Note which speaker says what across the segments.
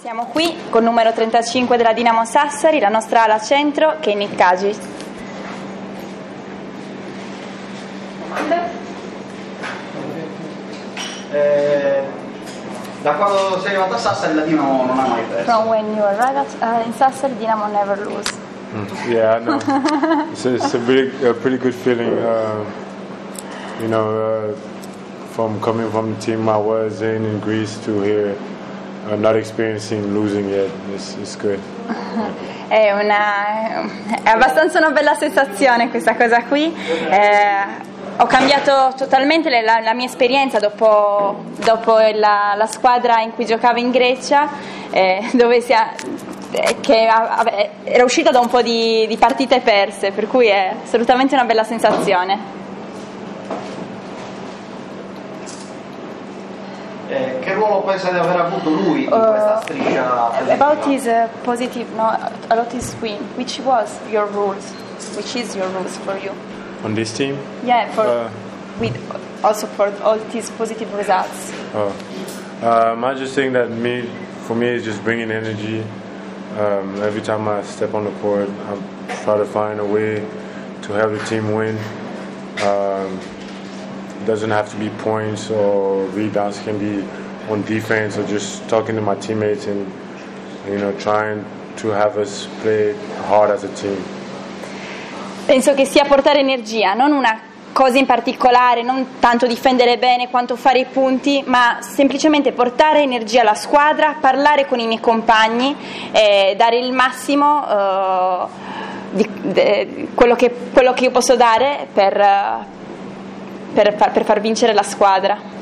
Speaker 1: Siamo qui con il numero 35 della Dinamo Sassari, la nostra ala centro, Kenny Kaji.
Speaker 2: Eh, da quando sei arrivato a Sassari la Dinamo non ha mai perso.
Speaker 1: From when you arrived at, uh, in Sassari, Dinamo never lose.
Speaker 3: Yeah, I know. it's, a, it's a, really, a pretty good feeling. Uh, you know, uh, from coming from the team I was in in Greece to here, uh, not experiencing losing yet. It's, it's good.
Speaker 1: È, una, è abbastanza una bella sensazione questa cosa qui. Eh, ho cambiato totalmente la, la mia esperienza dopo, dopo la, la squadra in cui giocavo in Grecia, eh, dove si ha- eh, che era uscita da un po' di, di partite perse, per cui è assolutamente una bella sensazione.
Speaker 2: Ruolo pensa di aver avuto lui in questa striscia?
Speaker 1: Uh, about his uh, positive, no, about his win, which was your rules, which is your rules for you?
Speaker 3: On this team,
Speaker 1: Yeah, for
Speaker 3: Uh,
Speaker 1: with also for all these positive results.
Speaker 3: oh, um, I just think that me, for me, is just bringing energy. Um, every time I step on the court, I try to find a way to help the team win. Um, it doesn't have to be points or rebounds. It can be on defense or just talking to my teammates and you know trying to have us play hard as a team.
Speaker 1: Penso che sia portare energia, non una cosa in particolare, non tanto difendere bene quanto fare i punti, ma semplicemente portare energia alla squadra, parlare con i miei compagni e dare il massimo eh, di de- quello, che, quello che io posso dare per, eh, per per far vincere la squadra.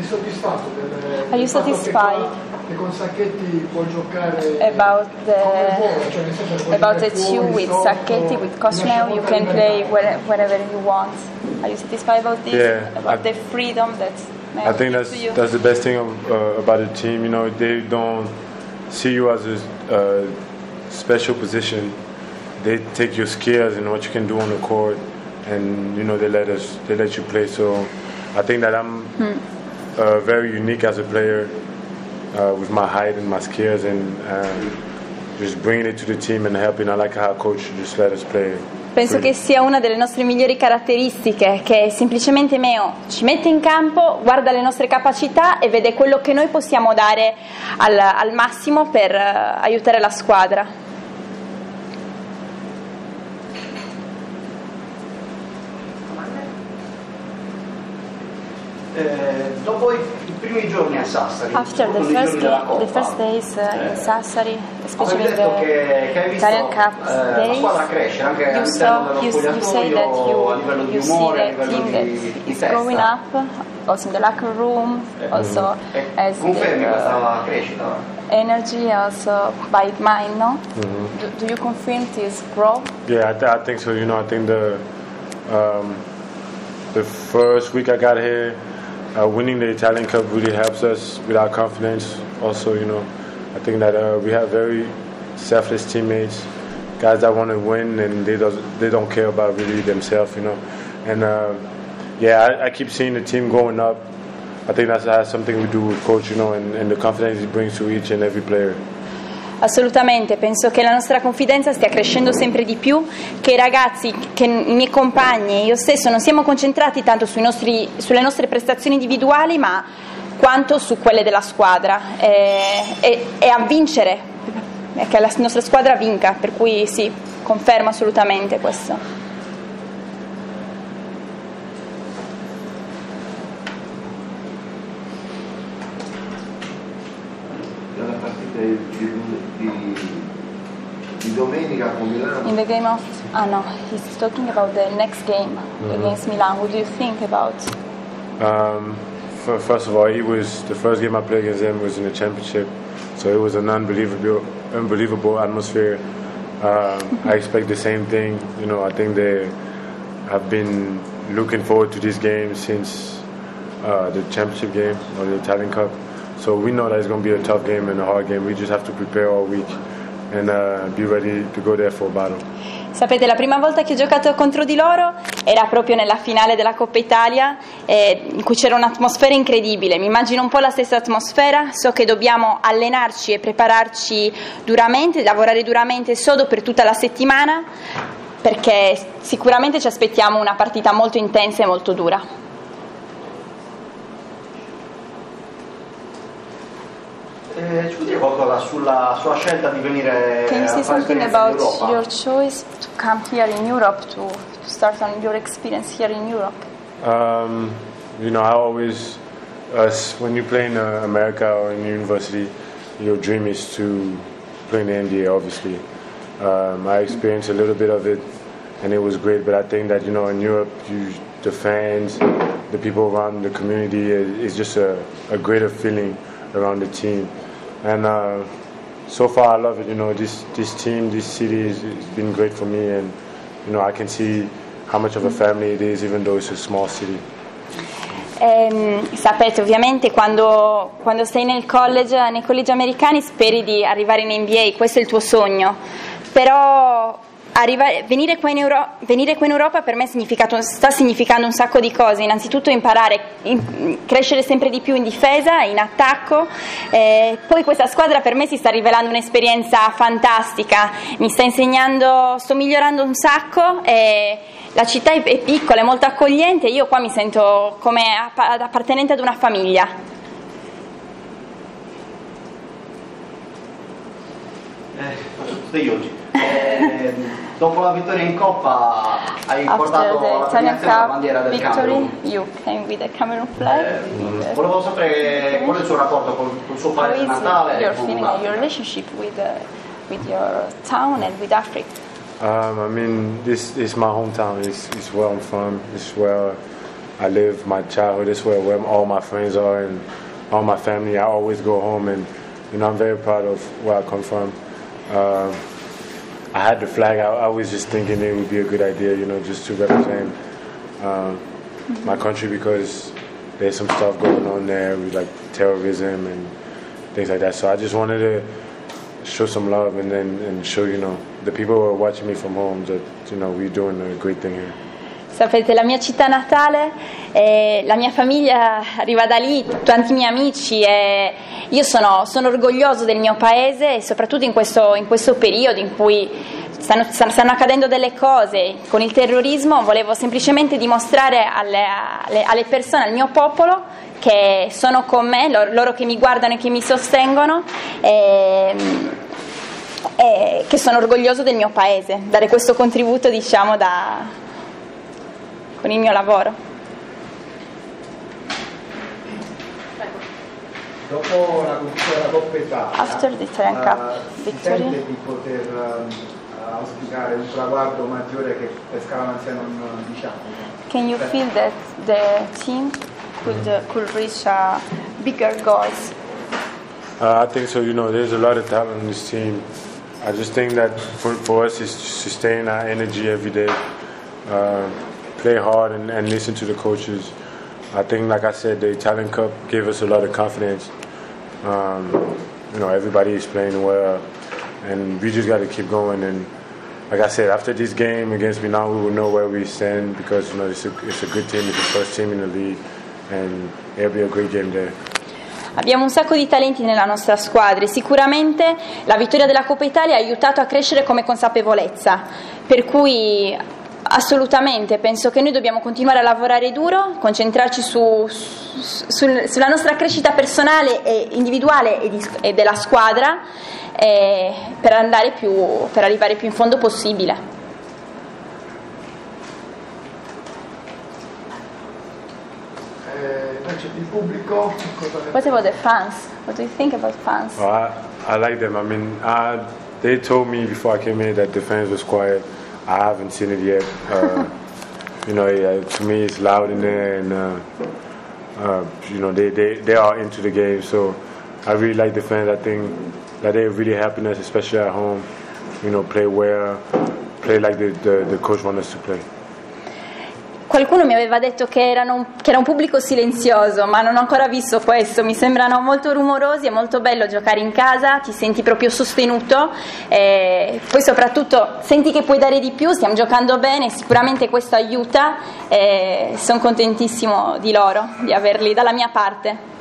Speaker 4: Sei soddisfatto del,
Speaker 1: Are you
Speaker 4: del fatto che
Speaker 1: satisfied?
Speaker 4: con- Che con Sacchetti può giocare
Speaker 1: About the,
Speaker 4: come vuole, cioè nel senso che
Speaker 1: about the two with
Speaker 4: sotto,
Speaker 1: Sacchetti, with Cosmeo, you can play
Speaker 4: libertà.
Speaker 1: where, wherever you want. Are you satisfied about this?
Speaker 3: Yeah,
Speaker 1: about
Speaker 3: I-
Speaker 1: the freedom that
Speaker 3: I think that's
Speaker 1: you?
Speaker 3: that's the best thing of, uh, about the team. You know, they don't see you as a uh, special position. They take your skills and what you can do on the court, and you know they let us they let you play. So I think that I'm uh, very unique as a player uh, with my height and my skills, and uh, just bringing it to the team and helping. I like how coach just let us play.
Speaker 1: Penso che sia una delle nostre migliori caratteristiche, che semplicemente Meo ci mette in campo, guarda le nostre capacità e vede quello che noi possiamo dare al, al massimo per eh, aiutare la squadra. After the
Speaker 2: soprattutto nei
Speaker 1: first,
Speaker 2: giorni della
Speaker 1: ga-
Speaker 2: Coppa,
Speaker 1: the first days uh, in
Speaker 2: eh,
Speaker 1: Sassari, especially
Speaker 2: avevi
Speaker 1: in
Speaker 2: che, che
Speaker 1: the
Speaker 2: visto
Speaker 1: Italian Cup
Speaker 2: eh,
Speaker 1: days,
Speaker 2: squadra crescere anche
Speaker 1: you, saw, you, you say that
Speaker 2: spogliatoio, a livello
Speaker 1: you, you see
Speaker 2: umore, a
Speaker 1: the
Speaker 2: livello
Speaker 1: team that
Speaker 2: di, di
Speaker 1: is growing up, also in the locker room, also
Speaker 2: Eh,
Speaker 1: as
Speaker 2: confermi
Speaker 1: the, uh, energy, also by mind, no? Do, do you confirm this growth?
Speaker 3: Yeah, I, th- I think so. You know, I think the um, the first week I got here, uh, winning the Italian Cup really helps us with our confidence. Also, you know, I think that uh, we have very selfless teammates, guys that want to win and they does they don't care about really themselves. You know, and uh, yeah, I, I keep seeing the team going up. I think that's has something to do with coach, you know, and, and the confidence he brings to each and every player.
Speaker 1: Assolutamente, penso che la nostra confidenza stia crescendo sempre di più, che i ragazzi, che i miei compagni e io stesso non siamo concentrati tanto nostri- sulle nostre prestazioni individuali, ma quanto su quelle della squadra e, e- e a vincere, che la nostra squadra vinca, per cui sì, confermo assolutamente questo. In the game of, ah no, he's talking about the next game against Milan. What do you think about?
Speaker 3: Um, fir- first of all, he was the first game I played against him was in the championship, so it was an unbelievable, unbelievable atmosphere. Um, I expect the same thing. You know, I think they have been looking forward to this game since uh, the championship game or the Italian Cup. So we know that it's going to be a tough game and a hard game. We just have to prepare all week and uh, be ready to go there for battle.
Speaker 1: Sapete, la prima volta che ho giocato contro di loro era proprio nella finale della Coppa Italia, eh, in cui c'era un'atmosfera incredibile. Mi immagino un po' la stessa atmosfera, so che dobbiamo allenarci e prepararci duramente, lavorare duramente sodo per tutta la settimana, perché sicuramente ci aspettiamo una partita molto intensa e molto dura. Can you
Speaker 2: a
Speaker 1: say something about your choice to come here in Europe, to, to start on your experience here in Europe?
Speaker 3: Um, you know, I always, uh, s- when you play in uh, America or in university, your dream is to play in the NBA, obviously. Um, I experienced a little bit of it, and it was great. But I think that you know, in Europe, you, the fans, the people around the community, is, is just a, a greater feeling around the team. And uh, so far, I love it. You know, this this team, this city, has been great for me, and you know, I can see how much of a family it is, even though it's a small city.
Speaker 1: Ehm, sapete, ovviamente quando, quando sei nel college, nei collegi americani speri di arrivare in NBA, questo è il tuo sogno, però arriva- venire, qua in Euro- venire qua in Europa per me sta significando un sacco di cose, innanzitutto imparare, in- crescere sempre di più in difesa, in attacco, eh, poi questa squadra per me si sta rivelando un'esperienza fantastica, mi sta insegnando, sto migliorando un sacco. E, la città è piccola, è molto accogliente, io qua mi sento come appa- appartenente ad una famiglia.
Speaker 2: Eh, faccio oggi. Eh, dopo la vittoria in Coppa hai
Speaker 1: After
Speaker 2: portato
Speaker 1: the
Speaker 2: alla premiazione la bandiera del
Speaker 1: victory,
Speaker 2: Camerun.
Speaker 1: you came with the Cameroon flag.
Speaker 2: Eh, volevo sapere qual è il suo rapporto col, col suo paese
Speaker 1: is
Speaker 2: natale e
Speaker 1: your feeling,
Speaker 2: l'Africa.
Speaker 1: your relationship with, uh, with your town and with Africa?
Speaker 3: Um, I mean, this is my hometown. It's, it's where I'm from. It's where I live my childhood. It's where, where all my friends are and all my family. I always go home, and you know, I'm very proud of where I come from. Um I had the flag. I, I was just thinking it would be a good idea, you know, just to represent um, my country because there's some stuff going on there with like terrorism and things like that. So I just wanted to show some love and then and show you know the people who are watching me from home that you know we're doing a great thing here.
Speaker 1: Sapete, la mia città natale, eh, la mia famiglia arriva da lì, tanti miei amici e io sono, sono orgoglioso del mio paese soprattutto in questo, in questo periodo in cui stanno, stanno accadendo delle cose con il terrorismo, volevo semplicemente dimostrare alle, alle- alle persone, al mio popolo che sono con me, loro, loro che mi guardano e che mi sostengono. E, e che sono orgoglioso del mio paese, dare questo contributo diciamo da, con il mio lavoro.
Speaker 4: Dopo la conquista della Coppa Italia,
Speaker 1: After the Italian
Speaker 4: eh,
Speaker 1: Cup
Speaker 4: si
Speaker 1: victory.
Speaker 4: sente di poter eh, auspicare un traguardo maggiore che Pescara Manzia non diciamo.
Speaker 1: Can you feel that the team could, uh, could reach uh, bigger goals?
Speaker 3: Uh, I think so. You know, there's a lot of talent on this team. I just think that for, for us is to sustain our energy every day, uh, play hard, and, and listen to the coaches. I think, like I said, the Italian Cup gave us a lot of confidence. Um, you know, everybody is playing well, and we just got to keep going. And like I said, after this game against Milan, we will know where we stand because you know it's a, it's a good team. It's the first team in the league, and it'll be a great game there.
Speaker 1: Abbiamo un sacco di talenti nella nostra squadra e sicuramente la vittoria della Coppa Italia ha aiutato a crescere come consapevolezza, per cui assolutamente penso che noi dobbiamo continuare a lavorare duro, concentrarci su- su- sul- sulla nostra crescita personale e individuale e, di- e della squadra eh, per, andare più, per arrivare più in fondo possibile.
Speaker 4: Eh,
Speaker 1: What about the fans? What do you think about fans?
Speaker 3: Well, I, I like them. I mean, I, they told me before I came here that the fans was quiet. I haven't seen it yet. Uh, you know, yeah, to me, it's loud in there, and uh, uh, you know, they, they, they are into the game. So I really like the fans. I think that they're really helping us, especially at home. You know, play well, play like the, the, the coach wants us to play.
Speaker 1: Qualcuno mi aveva detto che, erano, che, era un pubblico silenzioso, ma non ho ancora visto questo, mi sembrano molto rumorosi, è molto bello giocare in casa, ti senti proprio sostenuto, e poi soprattutto senti che puoi dare di più, stiamo giocando bene, sicuramente questo aiuta e sono contentissimo di loro, di averli dalla mia parte.